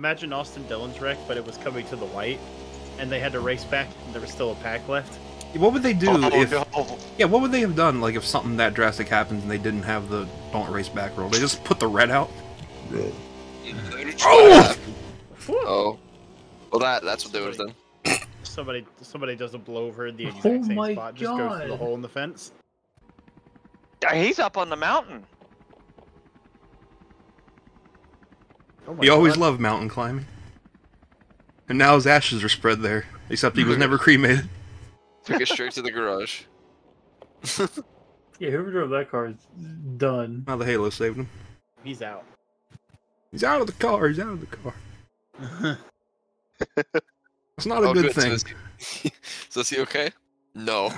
imagine Austin Dillon's wreck, but it was coming to the white, and they had to race back, and there was still a pack left. What would they do Oh, if? no. Yeah, what would they have done like if something that drastic happens and they didn't have the don't race back rule? They just put the red out. Oh! Oh. Well, that that's what they would have done. Somebody, somebody doesn't blow over the oh exact Oh same my spot, just goes through the hole in the fence. He's up on the mountain. Oh my He always God. loved mountain climbing. And now his ashes are spread there. Except he was never cremated. Took it straight to the garage. Yeah, whoever drove that car is done. Now the Halo saved him. He's out. He's out of the car. He's out of the car. It's not a oh, good So thing. is, he, so is he okay? No.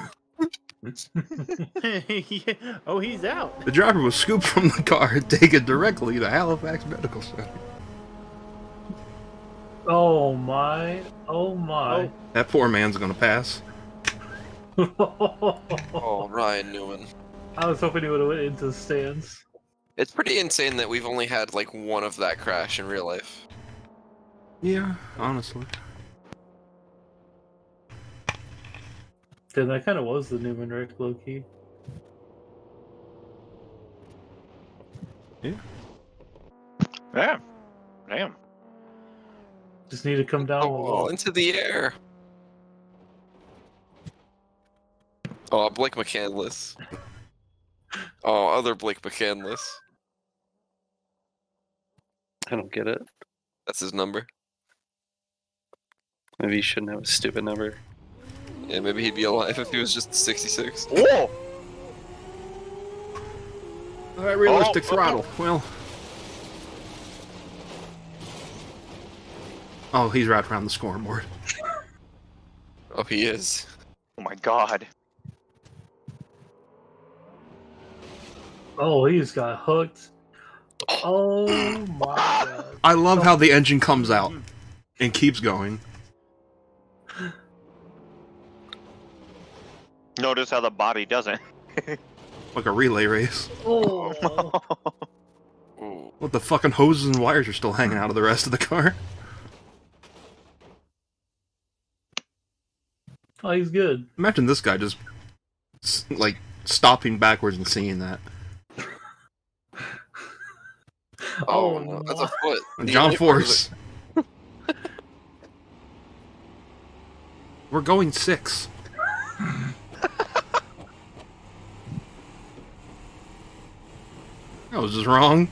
Oh, he's out. The driver was scooped from the car and taken directly to Halifax Medical Center. Oh my! Oh my! Oh. That poor man's gonna pass. Oh, Ryan Newman. I was hoping he would have went into the stands. It's pretty insane that we've only had like one of that crash in real life. Yeah, honestly. Then that kind of was the Newman wreck, low key. Yeah. Damn. Just need to come down. a Oh, little. into the air. Oh, Blake McCandless. Oh, other Blake McCandless. I don't get it. That's his number. Maybe he shouldn't have a stupid number. Yeah, maybe he'd be alive if he was just 66. Whoa! Alright, realistic Oh, throttle. Well. Oh, he's right around the scoreboard. Oh, he is. Oh my god. Oh, he just got hooked. Oh my god! I love how the engine comes out and keeps going. Notice how the body doesn't. Like a relay race. Oh, Ooh. What the fucking hoses and wires are still hanging out of the rest of the car? Oh, he's good. Imagine this guy just like stopping backwards and seeing that. Oh, Oh, no, that's a foot. John only part of Force. We're going six. I was just wrong.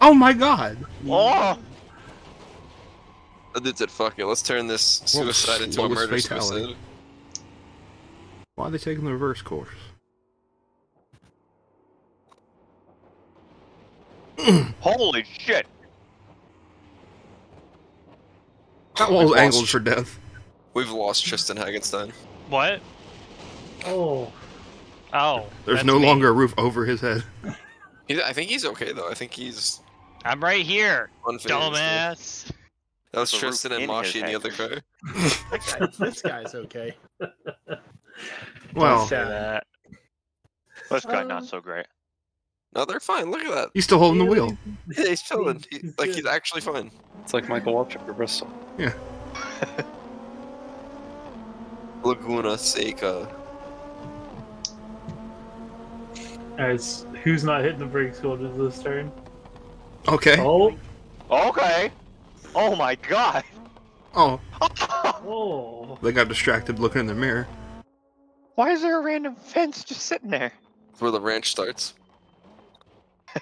Oh my god. Oh! it- That dude said, fuck it, let's turn this suicide into a slowest murder fatality. suicide. Why are they taking the reverse course? Holy shit! That We've wall's lost- angled for death. We've lost Tristan Hagenstein. What? Oh, Oh. There's no me. longer a roof over his head. He's, I think he's okay though. I think he's I'm right here, unfazed. still. dumbass. That was Tristan and in Mashi in the other car. That guy, this guy's okay. Well, Say that. This guy not so great. No, they're fine. Look at that. he's still holding the wheel. Yeah, he's chilling. He, like he's actually fine. It's like Michael Waltrip or Bristol. Yeah. Laguna Seca. Alright, s- who's not hitting the brakes going into this turn? Okay. Oh, Okay. Oh my god. Oh, oh. they got distracted looking in the mirror. Why is there a random fence just sitting there? That's where the ranch starts.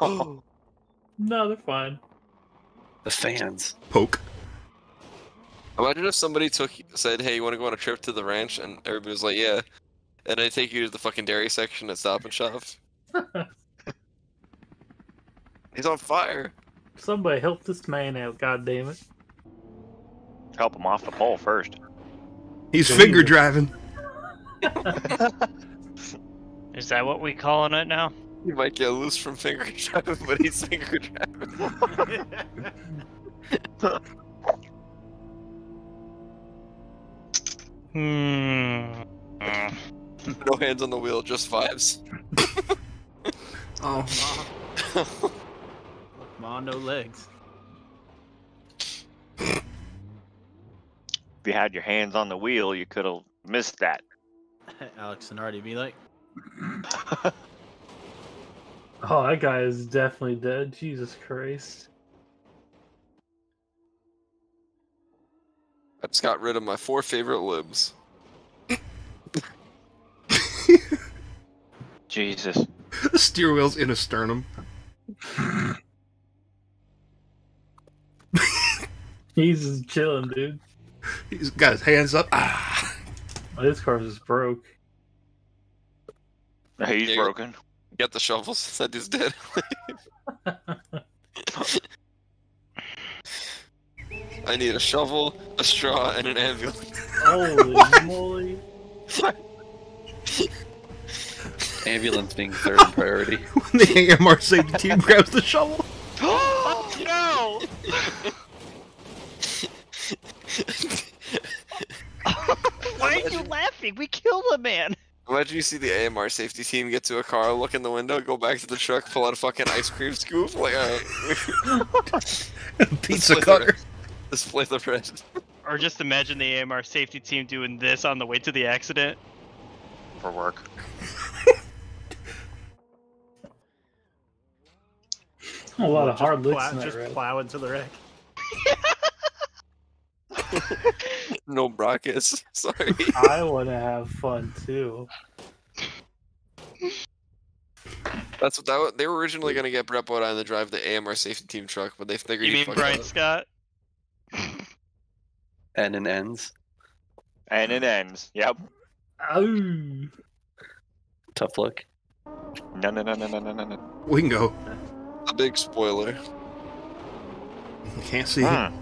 oh. No, they're fine. The fans. Poke. Imagine if somebody took said, "Hey, you want to go on a trip to the ranch?" and everybody was like, "Yeah," and I take you to the fucking dairy section at Stop and Shop. He's on fire. Somebody help this man out, god damn it. Help him off the pole first. He's There finger driving. Is that what we calling it now? He might get loose from finger driving, but he's finger driving. Hmm. Mm. No hands on the wheel, just fives. Oh. Ma, no legs. You had your hands on the wheel, you could have missed that. Alex and Artie be like, Oh, that guy is definitely dead. Jesus Christ. I just got rid of my four favorite libs. Jesus. the steer wheel's in a sternum. He's just chilling, dude. He's got his hands up. Ah. Oh, this car just broke. He's Yeah. broken. Get the shovels. That dude's dead. I need a shovel, a straw, and an ambulance. Holy moly. Ambulance being third priority. when the AMR safety team grabs the shovel. Oh no! Why are you laughing? We killed a man. Imagine you see the AMR safety team get to a car, look in the window, go back to the truck, pull out a fucking ice cream scoop, like uh, Pizza Split cutter. display the bread. Or just imagine the AMR safety team doing this on the way to the accident. For work. A lot of hard licks plow, in that just red. plow into the wreck. No brackets. Sorry. I want to have fun too. That's what that they were originally gonna get Brett Bodine to drive the AMR safety team truck, but they figured You mean fucked Brian up. Scott? N and ends. And it ends. Yep. Oh, Tough look. No, no, no, no, no, no, no, no. We can go. A big spoiler. Can't see. Hmm.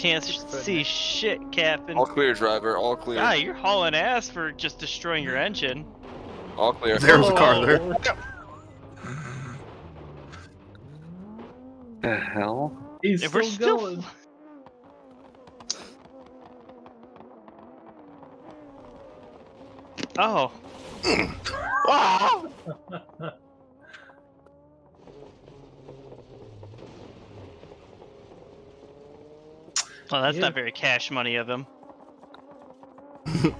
Can't see shit, Captain. All clear, driver. All clear. Ah, you're hauling ass for just destroying your engine. All clear. There was a car there. The hell? He's If still, we're still going. Oh, Ah! well, that's Yeah. not very cash money of him.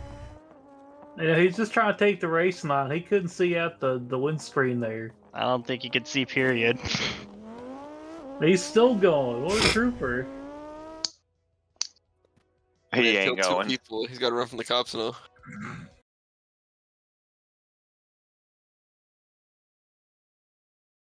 Yeah, he's just trying to take the race line. He couldn't see out the, the windscreen there. I don't think he could see. Period. He's still going. What a trooper. He He ain't killed two going. people. He's got to run from the cops now.